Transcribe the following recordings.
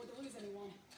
before they lose anyone.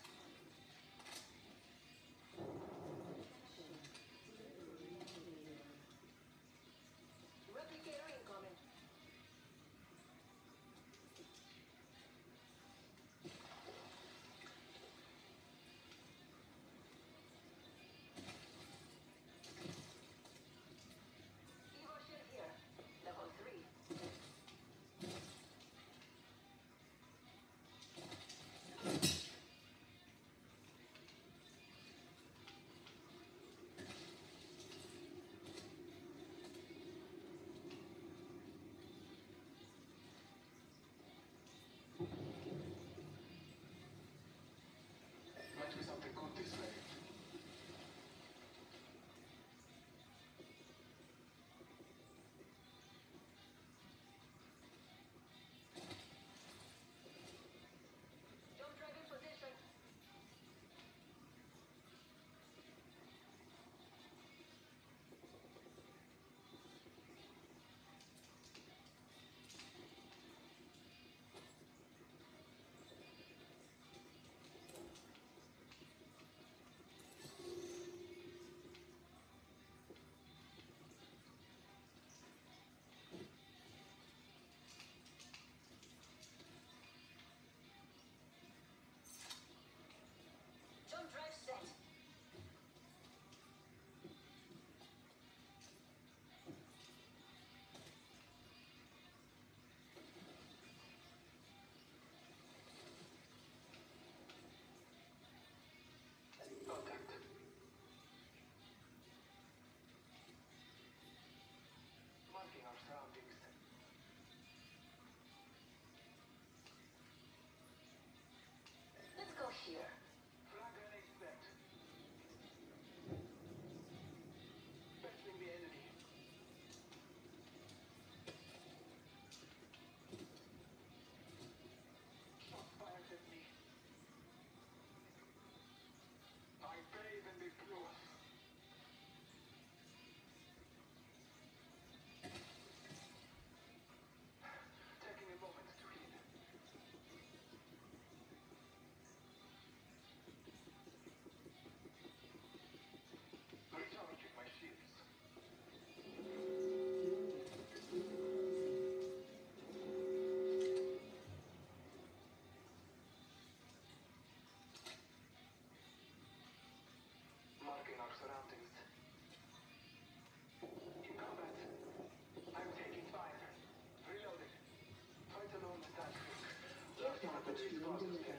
Last time the cheese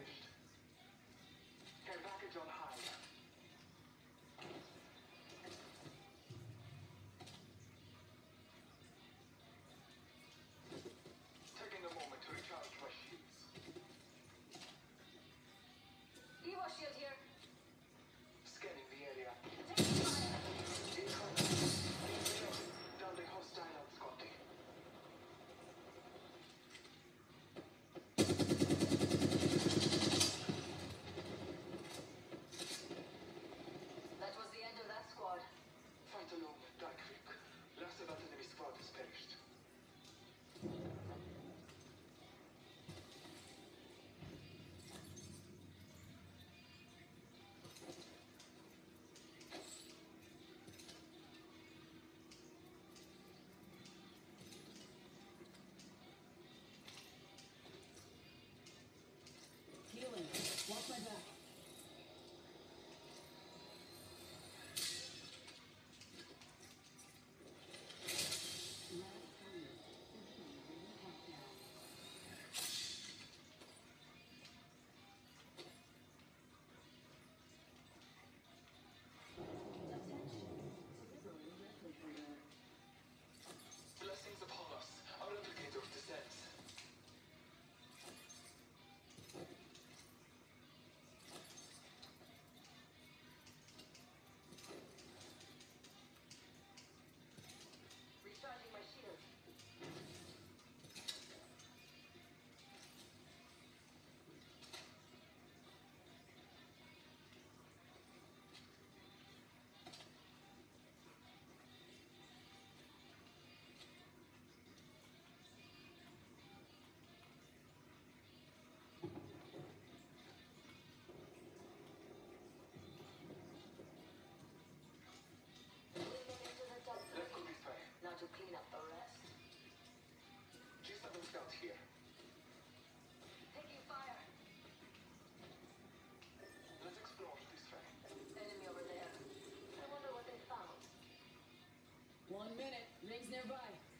capítulo 1. not here. Taking fire. Let's explore this way. Enemy over there. I wonder what they found. One minute. Rings nearby.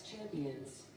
Champions.